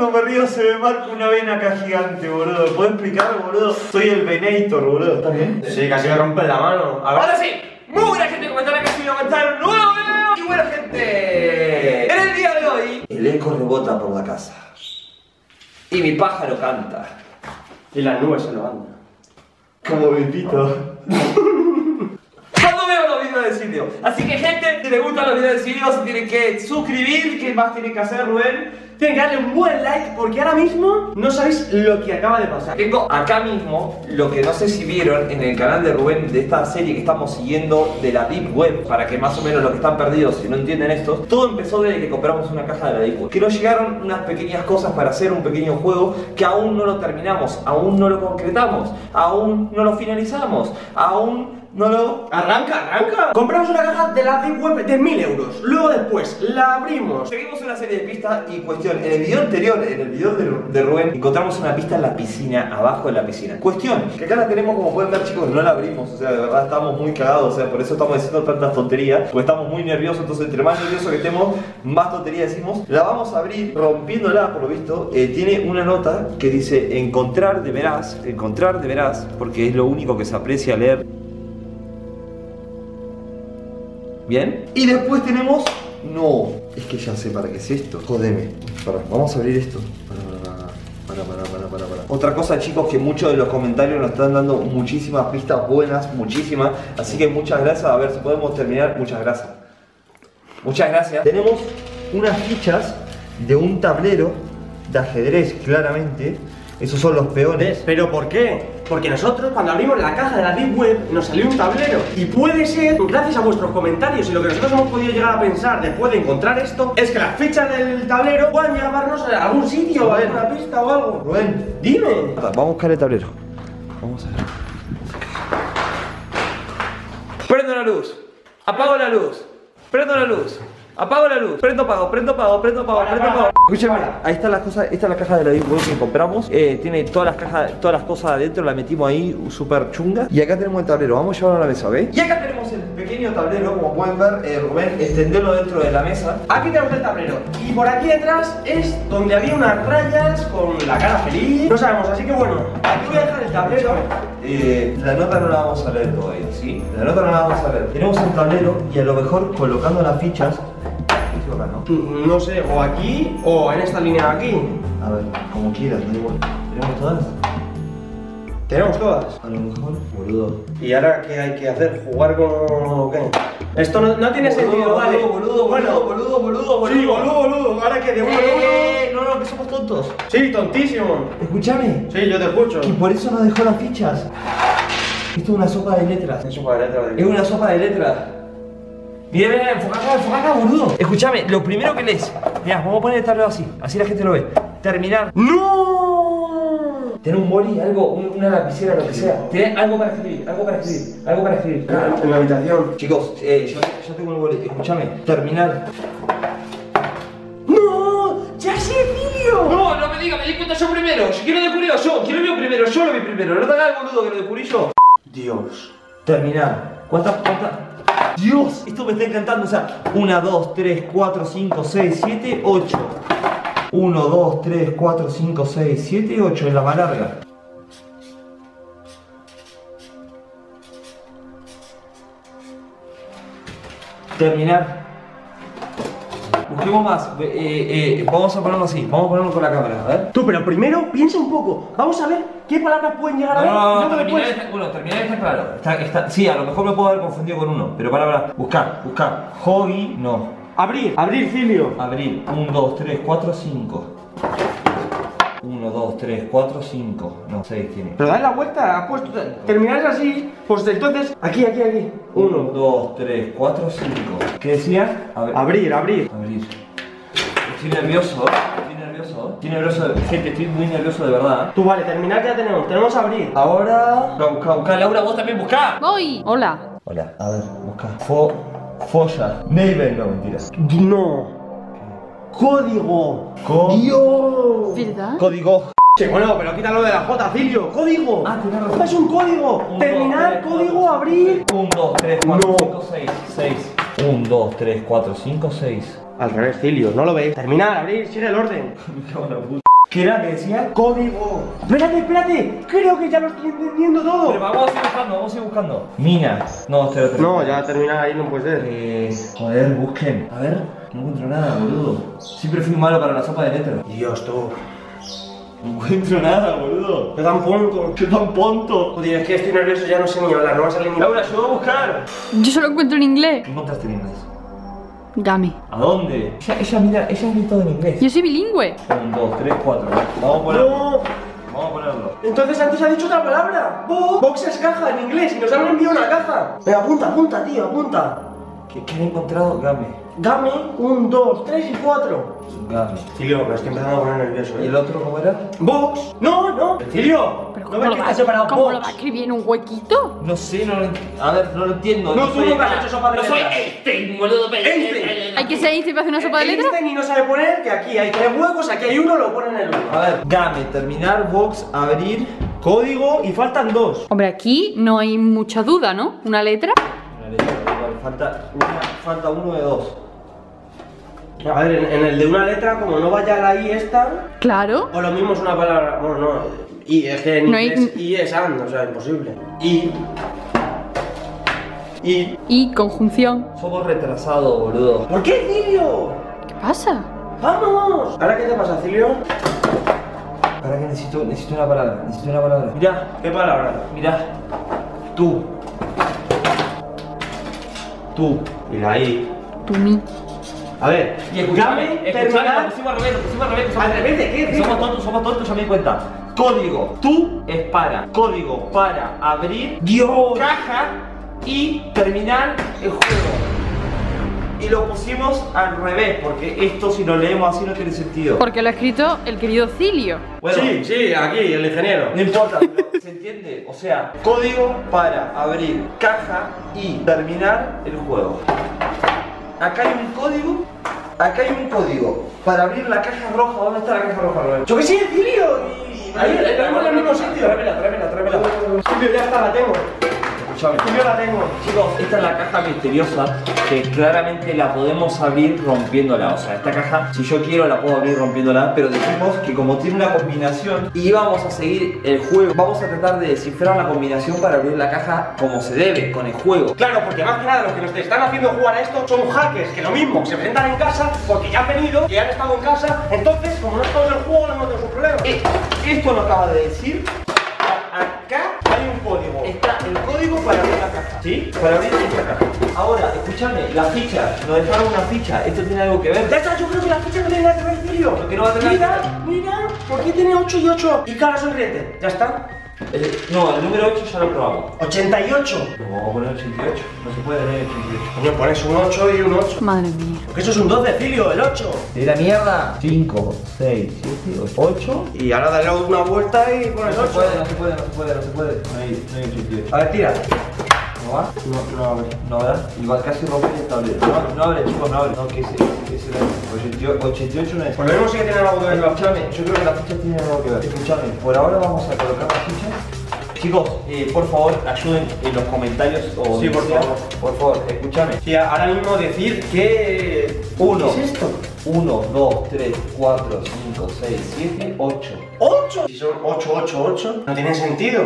cuando me río se me marca una vena acá gigante, boludo. ¿Puedo explicar, boludo? Soy el Venator, boludo. ¿Está bien? Sí, casi me rompen la mano. A ver. Ahora sí, muy buena gente, comentar que soy a comentar un nuevo video. Y buena gente, en el día de hoy, El eco rebota por la casa. y mi pájaro canta. Y las nubes se levantan. Como Pepito. Cuando veo los videos de Silvio. Así que gente, si les gustan los videos de Silvio, se tienen que suscribir. ¿Qué más tienen que hacer, Rubén? Tienen que darle un buen like porque ahora mismo no sabéis lo que acaba de pasar. Tengo acá mismo lo que no sé si vieron en el canal de Rubén de esta serie que estamos siguiendo de la Deep Web, para que más o menos los que están perdidos, si no entienden esto, todo empezó desde que compramos una caja de la Deep Web. Que nos llegaron unas pequeñas cosas para hacer un pequeño juego que aún no lo terminamos, aún no lo concretamos, aún no lo finalizamos, aún no lo... Arranca, arranca. Compramos una caja de la Deep Web de 1000 euros. Luego después la abrimos. Seguimos una serie de pistas y cuestión, en el video anterior, en el video de, de Rubén, encontramos una pista en la piscina, abajo de la piscina. Cuestión, que acá la tenemos como pueden ver chicos, no la abrimos, o sea, de verdad estamos muy cagados, o sea, por eso estamos diciendo tantas tonterías, porque estamos muy nerviosos, entonces entre más nerviosos que estemos, más tonterías decimos. La vamos a abrir rompiéndola, por lo visto, eh, tiene una nota que dice encontrar de veras, encontrar de veras, porque es lo único que se aprecia leer. Bien. Y después tenemos. No, es que ya sé para qué es esto. Jodeme. Para, vamos a abrir esto. Para, para, para, para, para, para. Otra cosa, chicos, que muchos de los comentarios nos están dando muchísimas pistas buenas, muchísimas. Así que muchas gracias. A ver si podemos terminar. Muchas gracias. Muchas gracias. Tenemos unas fichas de un tablero de ajedrez, claramente. Esos son los peones. ¿Pero por qué? Porque nosotros cuando abrimos la caja de la Deep Web nos salió un tablero. Y puede ser, gracias a vuestros comentarios y lo que nosotros hemos podido llegar a pensar después de encontrar esto, es que las fichas del tablero puedan llevarnos a algún sitio, a Rubén. alguna pista o algo. Rubén, Dime. vamos a buscar el tablero. Vamos a ver. Prendo la luz. Apago la luz. Prendo la luz. Apago la luz. Prendo apago, prendo apago, prendo apago, prendo apago. Escúchame, ahí está la cosa, esta es la caja de la Web que compramos. Eh, tiene todas las cajas, todas las cosas adentro, la metimos ahí súper chunga. Y acá tenemos el tablero, vamos a llevarlo a la mesa, ¿ok? Y acá tenemos el pequeño tablero, como pueden ver, eh, Rubén, extenderlo dentro de la mesa. Aquí tenemos el tablero. Y por aquí detrás es donde había unas rayas con la cara feliz. No sabemos, así que bueno, aquí voy a dejar el tablero. Eh, la nota no la vamos a leer todavía, ¿sí? La nota no la vamos a leer. Tenemos el tablero y a lo mejor colocando las fichas. ¿Sí o acá, no? Mm, No sé, o aquí o en esta línea de aquí. A ver, como quieras, da igual. ¿Tenemos todas? Tenemos todas. A lo mejor, boludo. ¿Y ahora qué hay que hacer? ¿Jugar con qué? Esto no, no tiene sentido, vale. boludo, bueno, boludo, boludo, Sí, boludo, boludo. Ahora que de uno en Eh, no, no, que somos tontos. Sí, tontísimo. Escúchame. Sí, yo te escucho. Y por eso nos dejó las fichas. Esto es una sopa de letras. Eso para letra Es una sopa de letras. Bien, bien, enfoca acá, enfoca acá, boludo. Escúchame, lo primero que lees. Mira, vamos a poner el tablero así, así la gente lo ve. Terminar. ¡No! Tener un boli, algo, un- una lapicera, lo que sea. Tener algo para escribir, algo para escribir, algo para escribir. En la habitación. Chicos, eh, yo, yo tengo el boli. Escúchame, terminar. ¡No! ¡Ya sé, Filio! No, no me diga, me di cuenta yo primero. Yo quiero descubrirlo yo, quiero yo primero, yo lo vi primero. No te hagas el boludo que lo descubrí yo. Dios. Terminar. ¿Cuántas? ¿Cuántas? Dios, esto me está encantando. O sea, 1, 2, 3, 4, 5, 6, 7, 8. 1, 2, 3, 4, 5, 6, 7, 8 en la más larga. Terminar. Busquemos más. Eh, eh, vamos a ponerlo así. Vamos a ponerlo con la cámara. A ver. Tú, pero primero piensa un poco. Vamos a ver qué palabras pueden llegar a ver. No, no, no, después- está, bueno, terminar está claro. Está, está, sí, a lo mejor me puedo haber confundido con uno, pero para. Buscar, buscar. Hobby, no. Abrir, abrir, Filio. Abrir. 1, 2, 3, 4, 5. 1, 2, 3, 4, 5. No, 6 tiene. Pero dale la vuelta, ha puesto. Terminar es así. Pues entonces, aquí, aquí, aquí. 1, Uno. 2, 3, 4, 5. ¿Qué decía? Abrir, abrir. Abrir. Estoy nervioso, estoy nervioso. Estoy nervioso, gente, estoy muy nervioso de verdad. Tú, vale, terminar ya tenemos. Tenemos abrir. Ahora. Busca, busca, busca. Laura, vos también busca. Voy. Hola. Hola, a ver, busca. Fo. Folla. Neighbor, no, mentiras. No. Código. Co- Dios. ¿Verdad? Código. Sí, bueno, pero quítalo de la J, Filio. Código. Ah. Es un código. Un, terminar, dos, tres, código, abrir. 1, 2, 3, 4, No. 5, 6. 6. 1, 2, 3, 4, 5, 6. Al revés, Filio, no lo veis. Terminar, abrir, sigue el orden. Me cago en la puta. ¿Qué era que decía? Código. Espérate, espérate. Creo que ya lo estoy entendiendo todo. Pero vamos a ir buscando, vamos a ir buscando. Mina. No, este lo. No, ya terminar ahí no puede ser. Eh, joder, busquen. A ver, no encuentro nada, boludo. Siempre fui malo para la sopa de letras. Dios, tú. No encuentro nada, boludo. Qué tan punto. Qué tan ponto. Joder, es que estoy nervioso, ya no sé ni hablar, no va a salir ni Laura, ayuda a buscar. Yo solo encuentro en inglés. ¿Qué encontraste en inglés? Game. ¿A dónde? Ella, ella mira, ella es todo en inglés. Yo soy bilingüe. Un, dos, tres, cuatro. Vamos a ponerlo. No. Vamos a ponerlo. Entonces antes ha dicho otra palabra. Box. Box es caja en inglés y nos han enviado una caja. Venga, apunta, apunta, tío, apunta. ¿Qué, qué han encontrado? Game. Dame un, dos, tres y cuatro. Game. Cilio, me estoy empezando a poner nervioso, ¿Y ¿eh? el otro cómo era? Box. No, no. Cilio. ¿Pero ¿No cómo, ves lo que va, está separado ¿cómo box? lo va a escribir en un huequito? No sé, no lo ent- A ver, no lo entiendo. No, tú soy- nunca has hecho sopa de No soy letras. Einstein, boludo. Einstein. Hay que ser Einstein para hacer una sopa de letras. Einstein y no sabe poner que aquí hay tres huecos, aquí hay uno, lo ponen en el uno. A ver, game, terminar, box, abrir. Código y faltan dos. Hombre, aquí no hay mucha duda, ¿no? Una letra. Una letra, falta, una, falta uno de dos. A ver, en, en el de una letra, como no vaya la I esta, Claro. o lo mismo es una palabra. Bueno, no. I, es que en No hay- I es and, o sea, imposible. I. I. Y conjunción. Somos retrasados, boludo. ¿Por qué, Cilio? ¿Qué pasa? ¡Vamos! ¿Ahora qué te pasa, Cilio? Para que necesito, necesito una palabra, necesito una palabra. Mirá, ¿Qué palabra? mirá. Tú. Tú. Y la I. Tu mí. A ver, Y escuchame, escuchame, lo terminar. pusimos al revés, lo pusimos al revés. que somos- ¿Al revés de qué? Somos tontos, somos tontos, ya me di cuenta. Código, tú es para. Código para abrir. Dios. Caja y terminar el juego. Y lo pusimos al revés, porque esto si lo leemos así no tiene sentido. Porque lo ha escrito el querido Cilio. Bueno, Sí, sí, aquí, el ingeniero. no importa, pero se entiende. O sea, código para abrir caja y terminar el juego. Acá hay un código. Acá hay un código para abrir la caja roja. ¿Dónde está la caja roja, Rubén? Yo que sí, Cilio. Y... Ahí, ahí, tenemos en el mismo sitio. Tráemela, tráemela, tráemela. Cilio, ya está, la tengo. Cilio, la tengo. Chicos, esta es la caja misteriosa que claramente la podemos abrir rompiéndola. O sea, esta caja, si yo quiero, la puedo abrir rompiéndola. Pero dijimos que como tiene una combinación y vamos a seguir el juego, vamos a tratar de descifrar la combinación para abrir la caja como se debe, con el juego. Claro, porque más que nada los que nos están haciendo jugar a esto son hackers, que lo mismo, se presentan en casa porque ya han venido, que ya han estado en casa, entonces, como no estamos en el juego, no tenemos un problema. Eh, Esto lo acaba de decir. Acá código. Está el código para abrir la caja. ¿Sí? Para abrir esta caja. Ahora, escúchame, la ficha. Nos dejaron una ficha. ¿Esto tiene algo que ver? Ya está, yo creo que la ficha no va a tener Mira, nada mira, ¿por qué tiene 8 y 8? Y cara sonriente. Ya está. Eh, no, el número 8 ya lo probamos. 88. No, vamos a poner 88. No se puede leer 88. Coño, pones un 8 y un 8. Madre mía. Porque eso es un 12, Cilio, el 8. ¿De la mierda? 5, 6, 7, 8. Y ahora dale una vuelta y pones No se 8. puede, no se puede, no se puede, no se puede. No hay, no hay 88. A ver, tira. ¿No? No, no abre. No. Y va casi rompe el tablero. No, no abre, chicos, no abre. No, que ese, ese era 88, 88 no es. Por lo menos sí que tiene algo que ver. Escuchame, yo creo que las fichas tienen algo que ver. Escuchame, por ahora vamos a colocar las fichas. Chicos, eh, por favor, ayuden en los comentarios o Sí, por sea. favor. Por favor, escúchame. Sí, ahora mismo decir que... Uno. ¿Qué es esto? 1, 2, 3, 4, 5, 6, 7, 8. ¿8? Si son 8, 8, 8, no tiene sentido.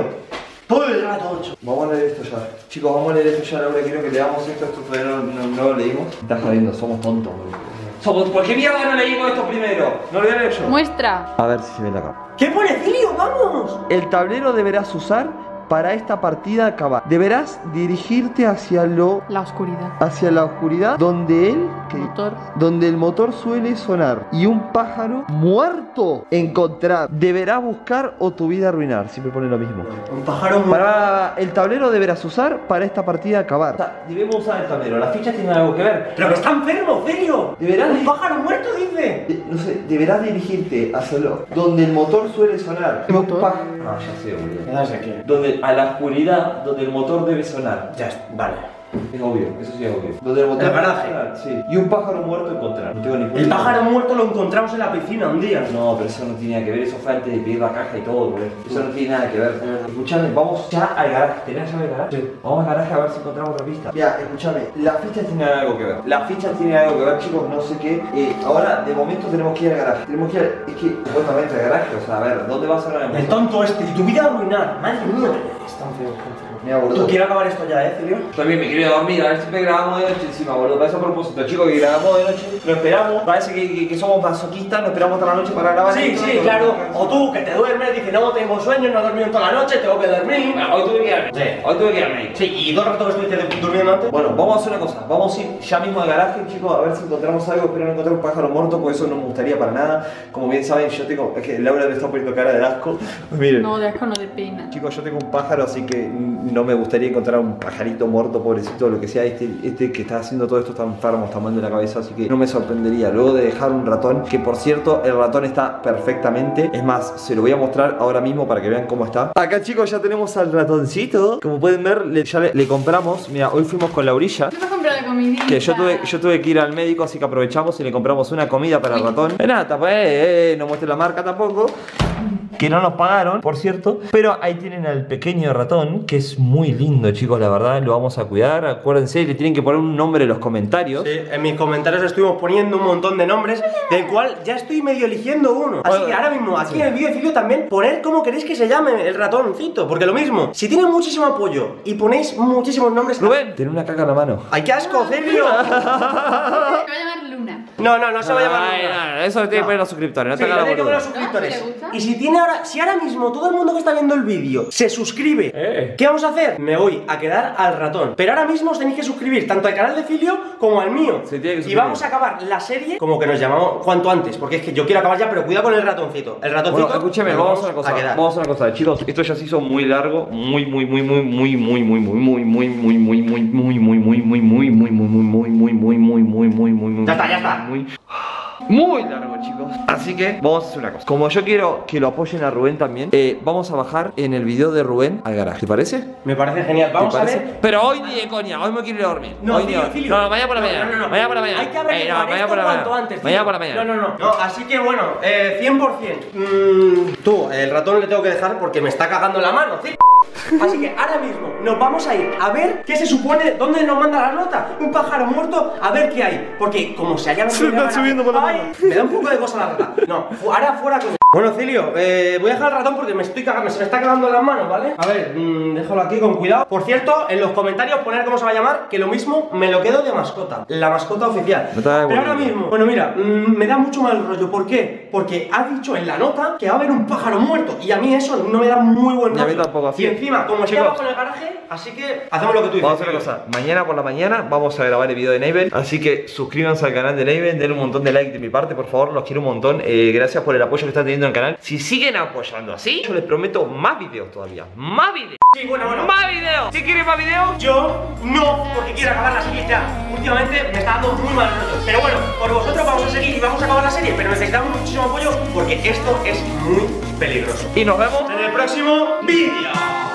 Todo el rato 8. Vamos a leer esto ya. Chicos, vamos a leer esto ya. Laura, quiero que leamos esto. Esto todavía no, no- no lo leímos. Estás jodiendo, somos tontos, boludo. Somos, ¿Por qué mierda no leímos esto primero? No lo voy a leer yo. Muestra. A ver si se ve la cara. ¿Qué pone Cilio? ¡Vamos! El tablero deberás usar para esta partida acabar. Deberás dirigirte hacia lo La oscuridad. hacia la oscuridad donde él que- Motor. donde el motor suele sonar y un pájaro muerto encontrar. Deberás buscar o tu vida arruinar. Siempre pone lo mismo. Un pájaro. Para el tablero deberás usar para esta partida acabar. debemos usar el tablero. Las fichas tienen algo que ver. Pero que está enfermo, Celio. Deberás Un pájaro muerto, dice. De- no sé, deberás dirigirte hacia lo donde el motor suele sonar. Un. No, ya sé, boludo. Ya sé qué. Donde, a la oscuridad donde el motor debe sonar. Ya vale. Es obvio, eso sí es obvio. Donde el motor. El garaje. Sí. Y un pájaro muerto encontrar. No tengo ni puta El idea. pájaro muerto lo encontramos en la piscina un día. No, pero eso no tiene nada que ver, eso fue antes de pedir la caja y todo, boludo. Eso no tiene nada que ver. Escuchame, vamos ya al garaje. ¿Tenés llave del garaje? Vamos al garaje a ver si encontramos otra pista. Mira, escúchame, las fichas tienen algo que ver. Las fichas tienen algo que ver, chicos, no sé qué. Eh, ahora, de momento, tenemos que ir al garaje. Tenemos que ir, al- es que, supuestamente al garaje, o sea, a ver, ¿dónde vas ahora El tonto este, y tu vida a arruinar. Madre mía. Es tan feo, tan feo. Mira, boludo. ¿Tú quieres acabar esto ya, eh, Celio? También me quiero dormir, a ver si me grabamos de noche encima, boludo. Para eso a propósito, chicos, que grabamos de noche, lo esperamos. Parece que, que, que somos masoquistas, lo esperamos toda la noche para grabar. Sí, esto, sí, claro. O tú, que te duermes, dices, no, tengo sueño, no he dormido toda la noche, tengo que dormir. Bueno, hoy tuve que irme. Sí. Hoy tuve que irme. Sí, y dos ratos que estuviste durmiendo antes. Bueno, vamos a hacer una cosa. Vamos a ir ya mismo al garaje, chicos, a ver si encontramos algo. Espero no encontrar un pájaro muerto, porque eso no me gustaría para nada. Como bien saben, yo tengo. Es que Laura me está poniendo cara de asco. Miren. No, de asco no de pena. Chicos, yo tengo un pájaro, así que no me gustaría encontrar un pajarito muerto, pobrecito, lo que sea. Este, este que está haciendo todo esto está enfermo, está mal de la cabeza, así que no me sorprendería. Luego de dejar un ratón, que por cierto, el ratón está perfectamente. Es más, se lo voy a mostrar ahora mismo para que vean cómo está. Acá, chicos, ya tenemos al ratoncito. Como pueden ver, le- ya le, compramos. Mira, hoy fuimos con la orilla. ¿Qué vas a comprar la comidita? Que yo tuve, yo tuve que ir al médico, así que aprovechamos y le compramos una comida para el ratón. Eh, nada, tapa, eh, eh, no muestre la marca tampoco. Que no nos pagaron, por cierto. Pero ahí tienen al pequeño ratón, que es muy lindo, chicos, la verdad. Lo vamos a cuidar. Acuérdense, le tienen que poner un nombre en los comentarios. Sí, en mis comentarios estuvimos poniendo un montón de nombres, del cual ya estoy medio eligiendo uno. Así que ahora mismo, aquí en el vídeo decido también poner cómo queréis que se llame el ratoncito. Porque lo mismo, si tiene muchísimo apoyo y ponéis muchísimos nombres. Rubén, tiene una caca en la mano. ¡Ay, qué asco, Celio! Se va a llamar Luna. No, no, no se va a llamar. Ay, nunca. no, eso tiene que poner los suscriptores, no Sí, te hagas tiene que poner los boludo. suscriptores. ¿te gusta? Y si tiene ahora, si ahora mismo todo el mundo que está viendo el vídeo se suscribe, Eh. ¿qué vamos a hacer? Me voy a quedar al ratón. Pero ahora mismo os tenéis que suscribir tanto al canal de Filio como al mío. Se tiene que y suscribir. vamos a acabar la serie como que nos llamamos cuanto antes, porque es que yo quiero acabar ya, pero cuidado con el ratoncito. El ratoncito. Bueno, escúcheme, nos vamos a hacer una cosa. quedar. Vamos a una cosa, chicos. Esto ya se hizo muy largo, muy, muy, muy, muy, muy, muy, muy, muy, muy, muy, muy, muy, muy, muy, muy, muy, muy, muy, muy, muy. Ya está, ya está. Muy, muy largo, chicos. Así que vamos a hacer una cosa. Como yo quiero que lo apoyen a Rubén también, eh, vamos a bajar en el video de Rubén al garaje. ¿Te parece? Me parece genial. ¿Te Vamos a ver. Pero hoy ni de coña, hoy me quiero ir a dormir. No, hoy ni. Filio. No, no, mañana por la No, mañana. no, no, no. Mañana por la mañana. Hay que Eh, no, mañana por la cuanto mañana. antes. Mañana Filio. por la mañana. No, no, no. No, así que bueno, eh, 100%. Mm, tú, el ratón le tengo que dejar porque me está cagando la mano, ¿sí? Así que ahora mismo nos vamos a ir a ver qué se supone, dónde nos manda la nota. Un pájaro muerto, a ver qué hay. Porque como se haya Se está subiendo por la Me da un poco de cosa la verdad. No, ahora fuera con. Bueno, Cilio, eh, voy a dejar el ratón porque me estoy cagando, se me está cagando las manos, ¿vale? A ver, mm, déjalo aquí con cuidado. Por cierto, en los comentarios poner cómo se va a llamar, que lo mismo me lo quedo de mascota. La mascota oficial. No Pero ahora mismo, bueno, mira, mm, me da mucho mal rollo. ¿Por qué? Porque ha dicho en la nota que va a haber un pájaro muerto. Y a mí eso no me da muy buen Y a mí rollo. tampoco, así Y encima, como estoy abajo en el garaje, así que hacemos lo que tú dices. Vamos a hacer una cosa, mañana por la mañana vamos a grabar el video de Naven Así que suscríbanse al canal de Naven, denle un montón de like de mi parte, por favor, los quiero un montón Eh, Gracias por el apoyo que están teniendo en el canal Si siguen apoyando así, yo les prometo más videos todavía Más videos, Sí, bueno, bueno. más videos Si quieren más videos, Yo no, porque quiero acabar la serie ya. Últimamente me está dando muy mal rollo. Pero bueno, por vosotros vamos a seguir y vamos a acabar la serie, pero necesitamos muchísimo apoyo porque esto es muy peligroso. y nos vemos En el próximo vídeo.